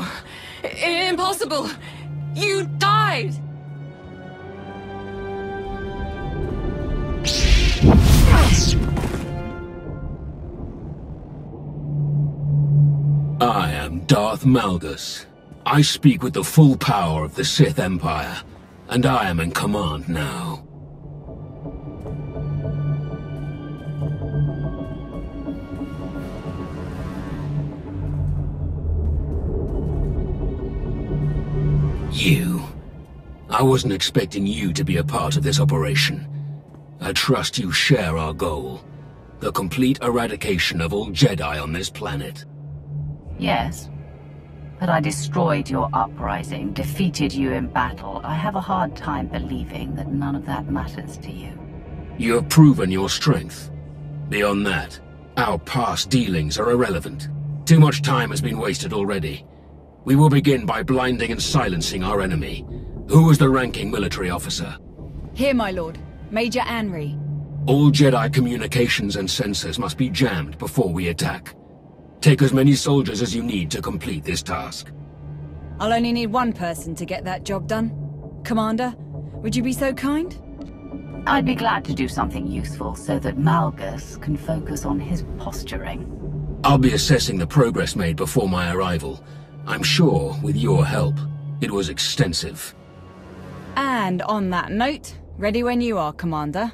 I impossible. You died. I am Darth Malgus. I speak with the full power of the Sith Empire, and I am in command now. I wasn't expecting you to be a part of this operation. I trust you share our goal. The complete eradication of all Jedi on this planet. Yes. But I destroyed your uprising, defeated you in battle. I have a hard time believing that none of that matters to you. You have proven your strength. Beyond that, our past dealings are irrelevant. Too much time has been wasted already. We will begin by blinding and silencing our enemy. Who is the ranking military officer? Here, my lord. Major Anri. All Jedi communications and sensors must be jammed before we attack. Take as many soldiers as you need to complete this task. I'll only need one person to get that job done. Commander, would you be so kind? I'd be glad to do something useful so that Malgus can focus on his posturing. I'll be assessing the progress made before my arrival. I'm sure, with your help, it was extensive. And on that note, ready when you are, Commander.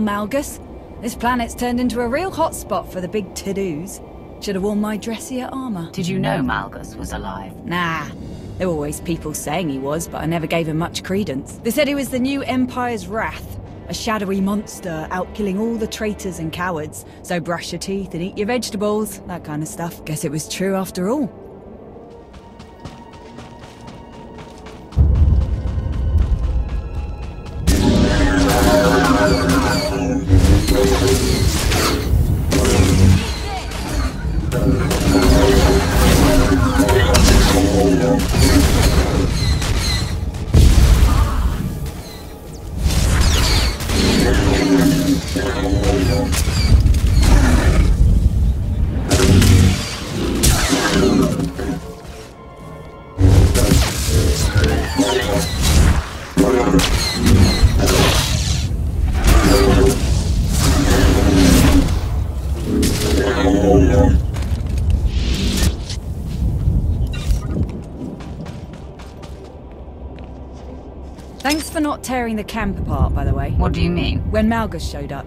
Now Malgus. This planet's turned into a real hotspot for the big to-dos. Should have worn my dressier armor. Did you know Malgus was alive? Nah. There were always people saying he was, but I never gave him much credence. They said he was the new Empire's Wrath. A shadowy monster out killing all the traitors and cowards. So brush your teeth and eat your vegetables, that kind of stuff. Guess it was true after all. Tearing the camp apart, by the way. What do you mean? When Malgus showed up.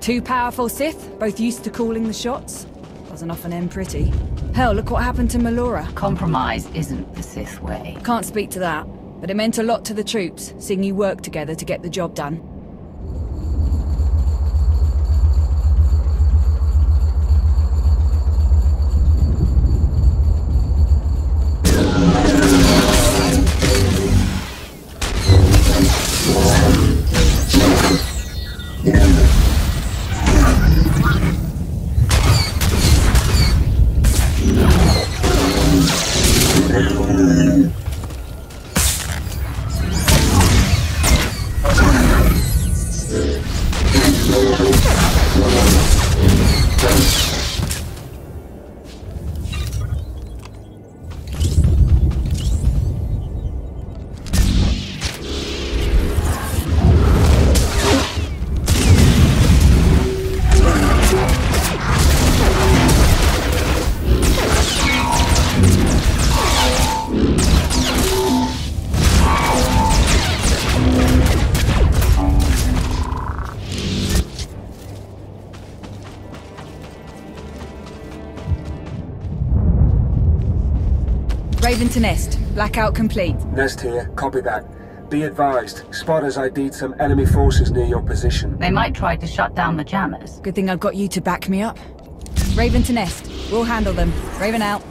Two powerful Sith, both used to calling the shots. Doesn't often end pretty. Hell, look what happened to Malora. Compromise isn't the Sith way. Can't speak to that, but it meant a lot to the troops, seeing you work together to get the job done. Raven to Nest. Blackout complete. Nest here, copy that. Be advised, spotters ID'd some enemy forces near your position. They might try to shut down the jammers. Good thing I've got you to back me up. Raven to Nest. We'll handle them. Raven out.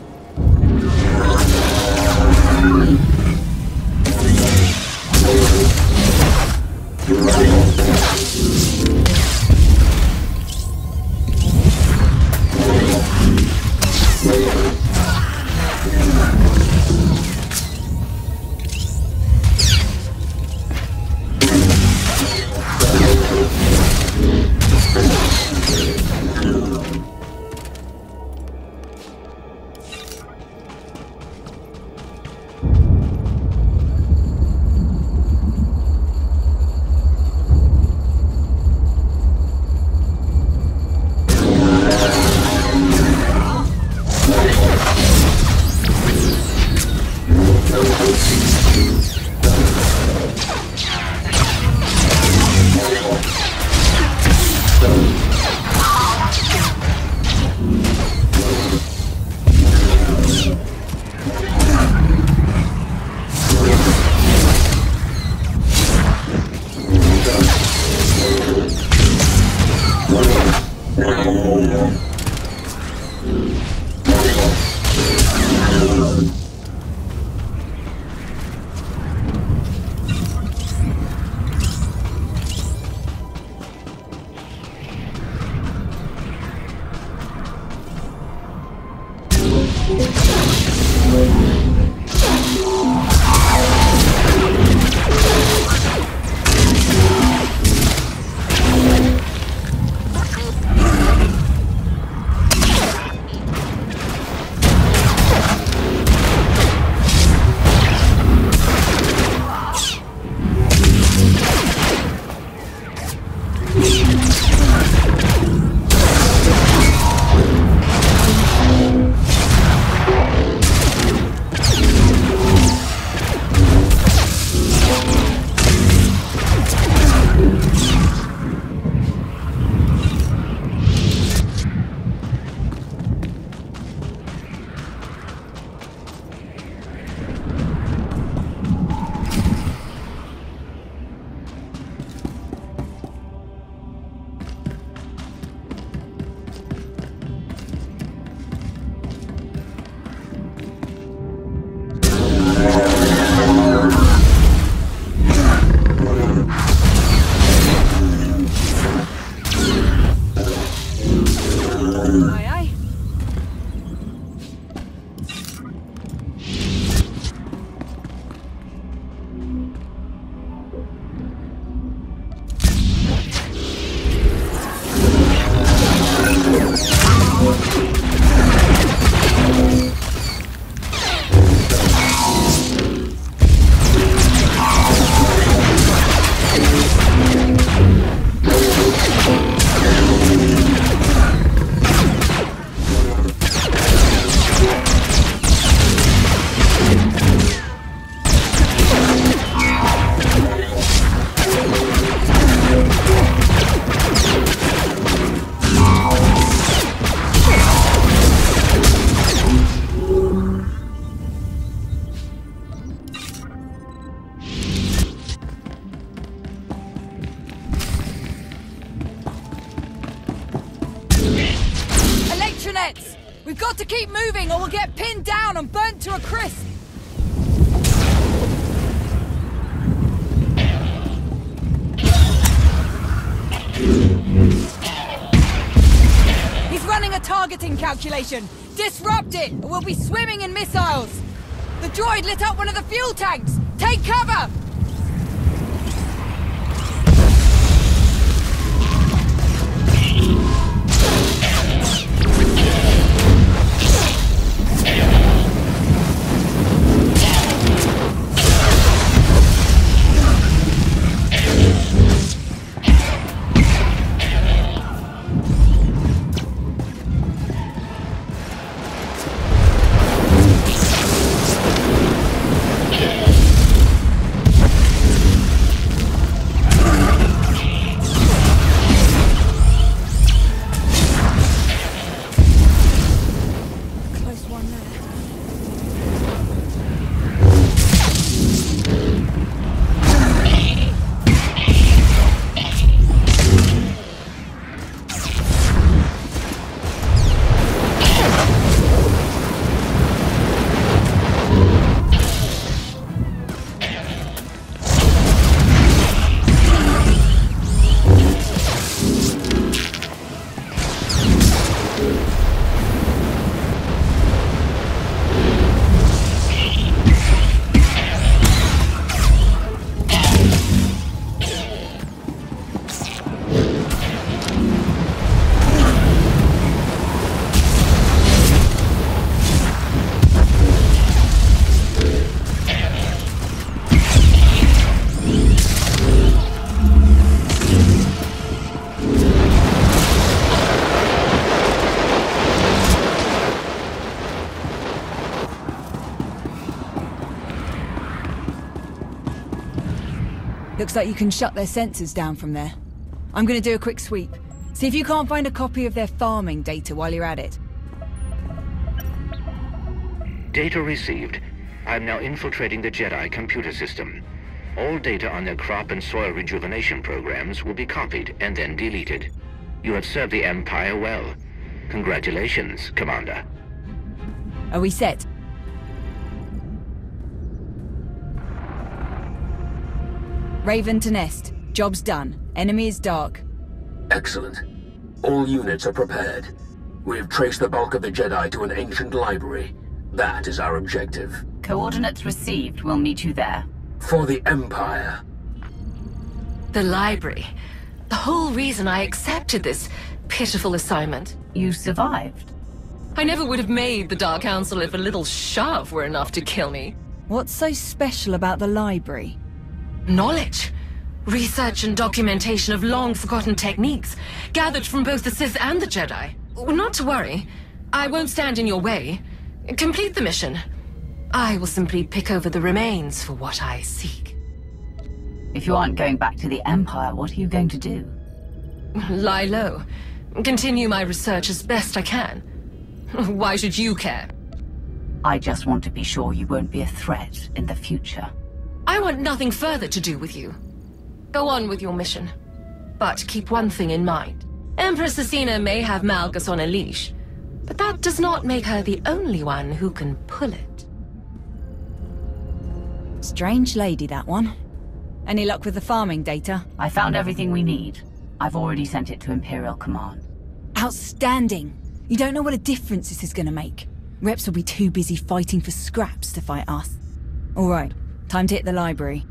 Fuel tanks. Take cover! Looks like you can shut their sensors down from there. I'm gonna do a quick sweep. See if you can't find a copy of their farming data while you're at it. Data received. I'm now infiltrating the Jedi computer system. All data on their crop and soil rejuvenation programs will be copied and then deleted. You have served the Empire well. Congratulations, Commander. Are we set? Raven to Nest. Job's done. Enemy is dark. Excellent. All units are prepared. We have traced the bulk of the Jedi to an ancient library. That is our objective. Coordinates received. We'll meet you there. For the Empire. The library. The whole reason I accepted this pitiful assignment. You survived. I never would have made the Dark Council if a little shove were enough to kill me. What's so special about the library? Knowledge. Research and documentation of long-forgotten techniques, gathered from both the Sith and the Jedi. Not to worry. I won't stand in your way. Complete the mission. I will simply pick over the remains for what I seek. If you aren't going back to the Empire, what are you going to do? Lie low. Continue my research as best I can. Why should you care? I just want to be sure you won't be a threat in the future. I want nothing further to do with you. Go on with your mission. But keep one thing in mind. Empress Acina may have Malgus on a leash, but that does not make her the only one who can pull it. Strange lady, that one. Any luck with the farming data? I found everything we need. I've already sent it to Imperial Command. Outstanding! You don't know what a difference this is gonna make. Reps will be too busy fighting for scraps to fight us. Alright, time to hit the library.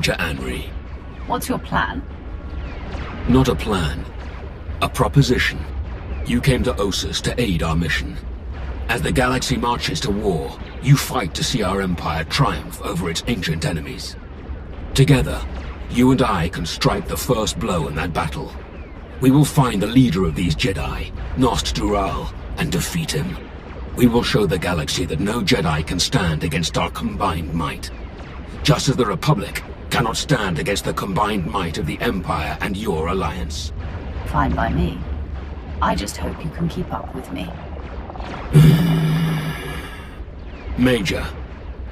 Major Anri. What's your plan? Not a plan. A proposition. You came to Ossus to aid our mission. As the galaxy marches to war, you fight to see our empire triumph over its ancient enemies. Together, you and I can strike the first blow in that battle. We will find the leader of these Jedi, Gnost-Dural, and defeat him. We will show the galaxy that no Jedi can stand against our combined might. Just as the Republic cannot stand against the combined might of the Empire and your alliance. Fine by me. I just hope you can keep up with me. Major,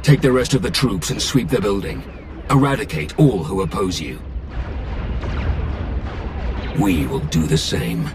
take the rest of the troops and sweep the building. Eradicate all who oppose you. We will do the same.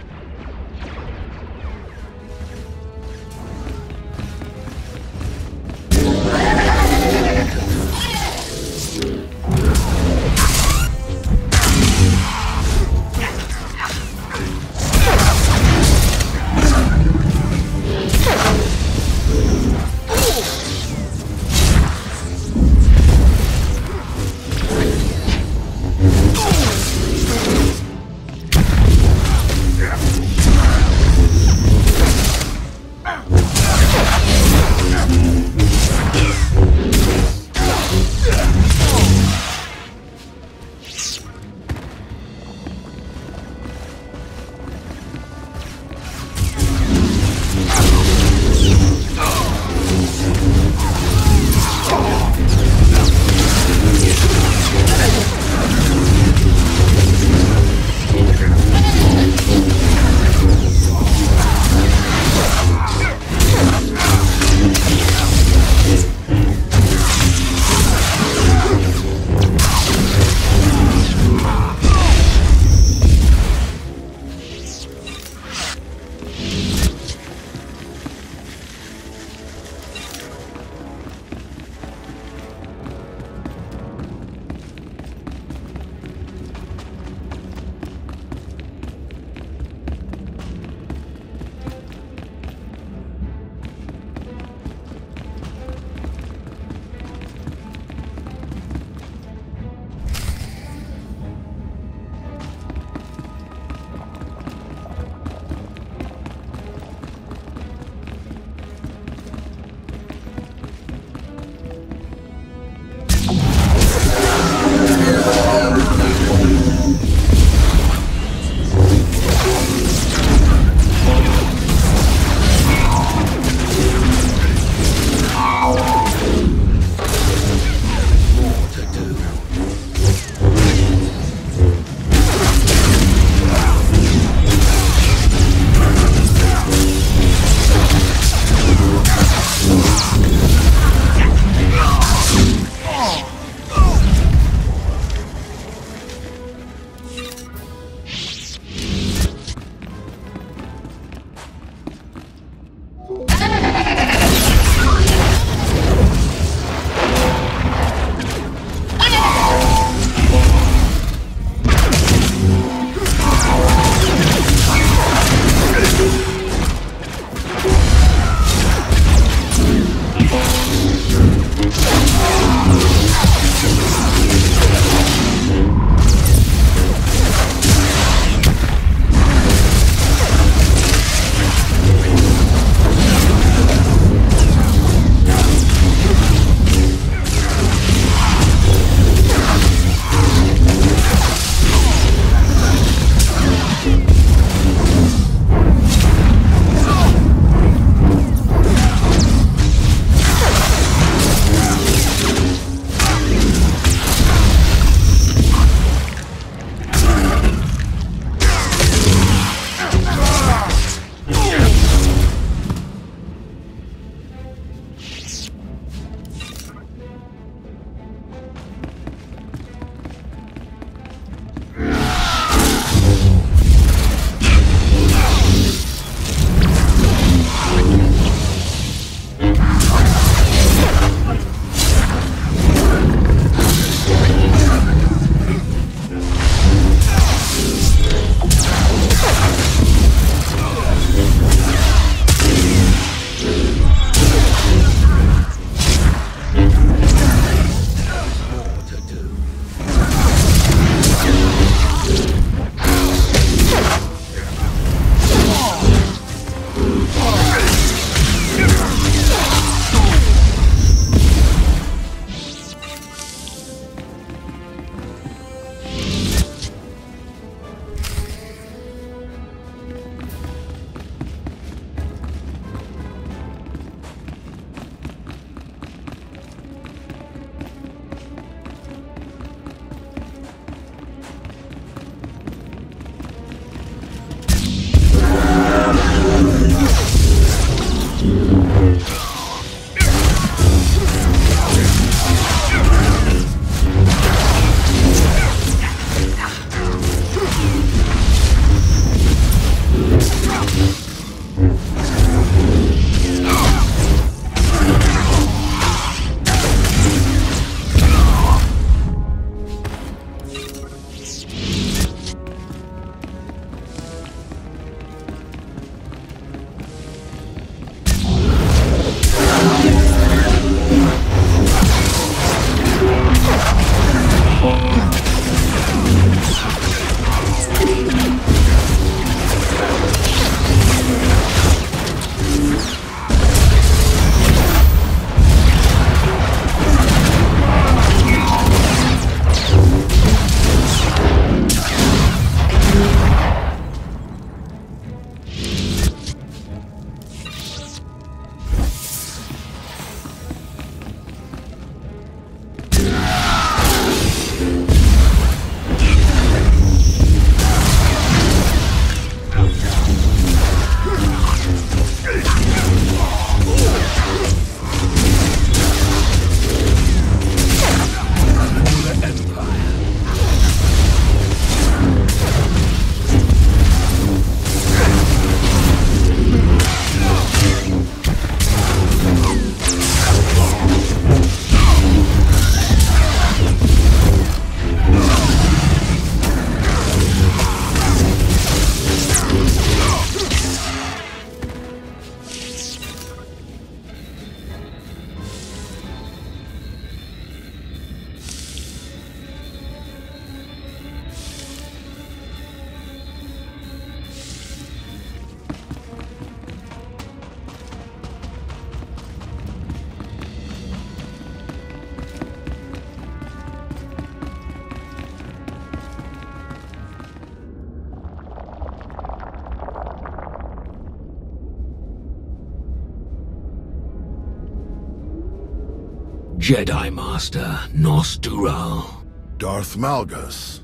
Jedi Master Gnost-Dural. Darth Malgus,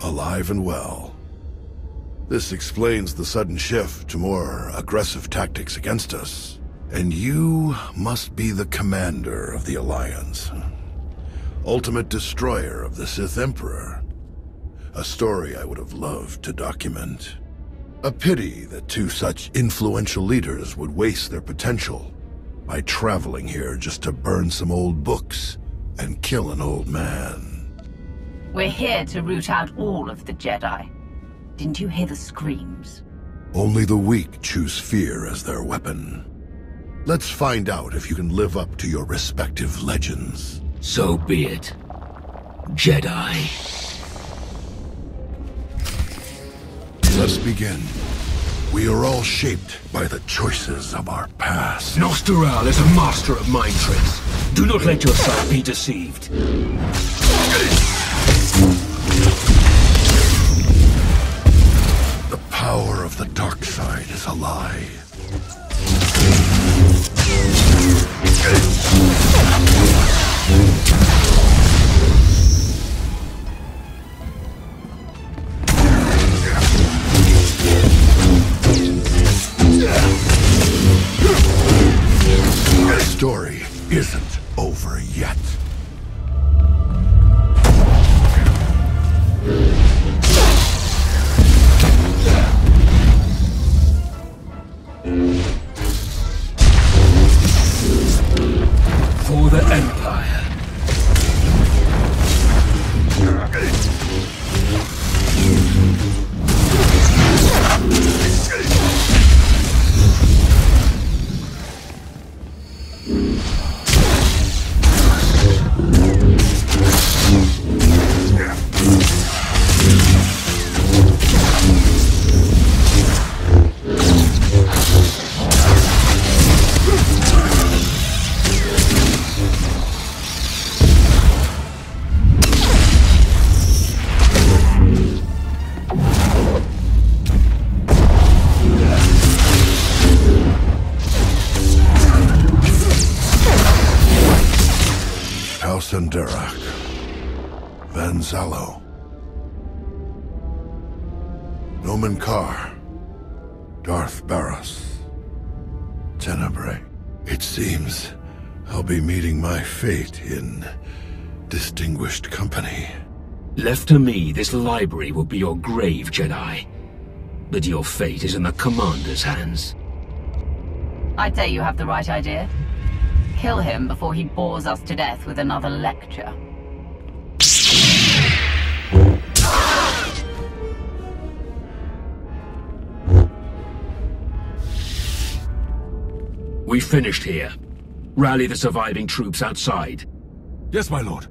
alive and well. This explains the sudden shift to more aggressive tactics against us. And you must be the commander of the Alliance. Ultimate destroyer of the Sith Emperor. A story I would have loved to document. A pity that two such influential leaders would waste their potential by traveling here just to burn some old books and kill an old man. We're here to root out all of the Jedi. Didn't you hear the screams? Only the weak choose fear as their weapon. Let's find out if you can live up to your respective legends. So be it. Jedi. Let's begin. We are all shaped by the choices of our past. Gnost-Dural is a master of mind tricks. Do not let yourself be deceived. The power of the dark side is a lie. Story isn't over yet. Darth Baras. Tenebrae. It seems I'll be meeting my fate in distinguished company. Left to me, this library will be your grave, Jedi. But your fate is in the Commander's hands. I'd say you have the right idea. Kill him before he bores us to death with another lecture. We finished here. Rally the surviving troops outside. Yes, my lord.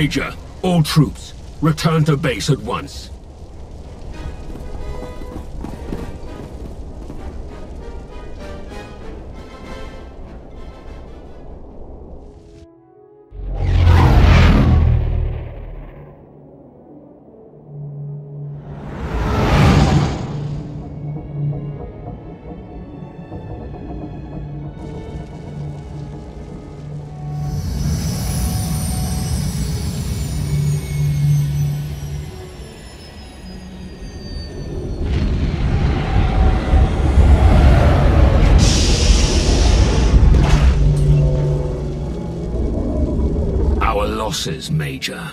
Major, all troops, return to base at once. Losses, Major.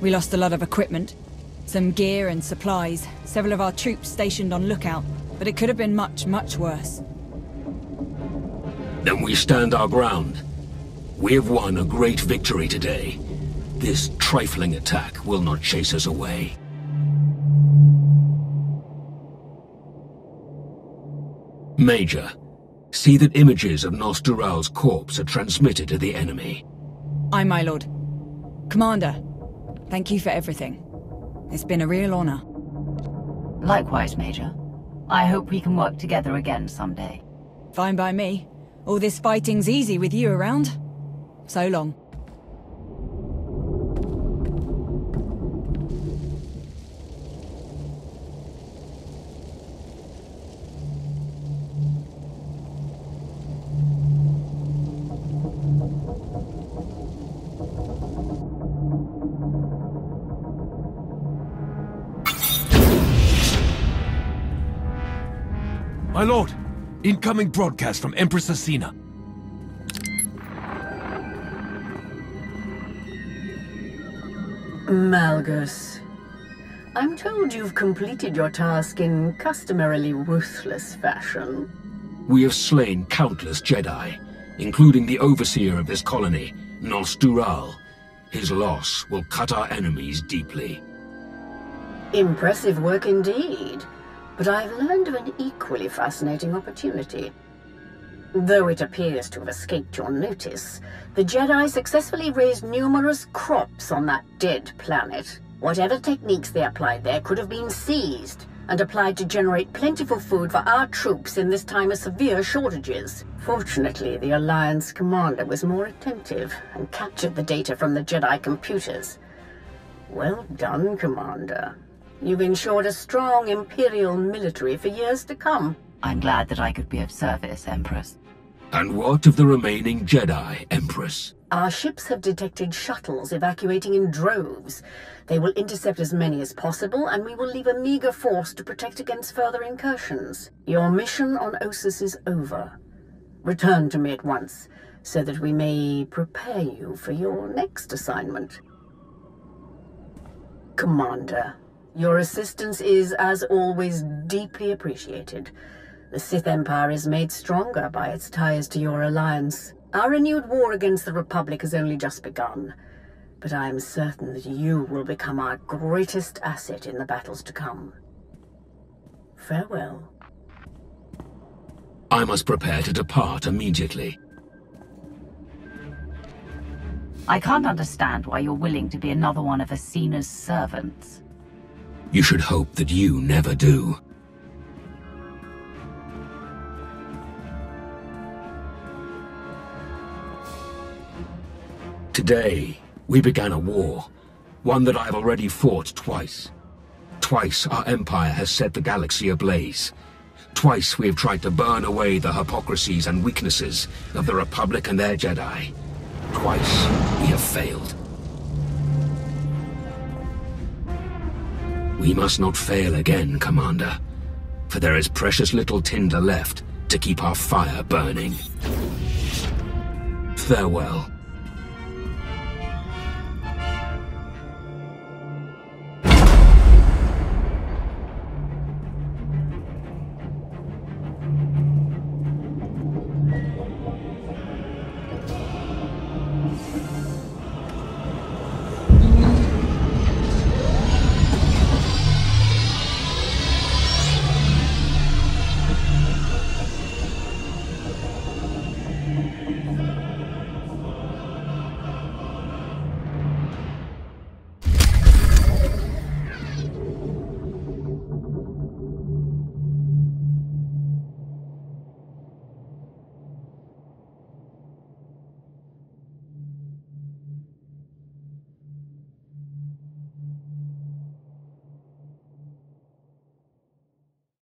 We lost a lot of equipment, some gear and supplies, several of our troops stationed on lookout, but it could have been much, much worse. Then we stand our ground. We have won a great victory today. This trifling attack will not chase us away. Major, see that images of Gnost-Dural's corpse are transmitted to the enemy. Aye, my lord. Commander, thank you for everything. It's been a real honor. Likewise, Major. I hope we can work together again someday. Fine by me. All this fighting's easy with you around. So long. Incoming broadcast from Empress Acina. Malgus. I'm told you've completed your task in customarily ruthless fashion. We have slain countless Jedi, including the overseer of this colony, Gnost-Dural. His loss will cut our enemies deeply. Impressive work indeed. But I've learned of an equally fascinating opportunity. Though it appears to have escaped your notice, the Jedi successfully raised numerous crops on that dead planet. Whatever techniques they applied there could have been seized and applied to generate plentiful food for our troops in this time of severe shortages. Fortunately, the Alliance commander was more attentive and captured the data from the Jedi computers. Well done, Commander. You've ensured a strong Imperial military for years to come. I'm glad that I could be of service, Empress. And what of the remaining Jedi, Empress? Our ships have detected shuttles evacuating in droves. They will intercept as many as possible, and we will leave a meager force to protect against further incursions. Your mission on Ossus is over. Return to me at once, so that we may prepare you for your next assignment. Commander, your assistance is, as always, deeply appreciated. The Sith Empire is made stronger by its ties to your alliance. Our renewed war against the Republic has only just begun, but I am certain that you will become our greatest asset in the battles to come. Farewell. I must prepare to depart immediately. I can't understand why you're willing to be another one of Acina's servants. You should hope that you never do. Today, we began a war. One that I've already fought twice. Twice our Empire has set the galaxy ablaze. Twice we have tried to burn away the hypocrisies and weaknesses of the Republic and their Jedi. Twice we have failed. We must not fail again, Commander. For there is precious little tinder left to keep our fire burning. Farewell.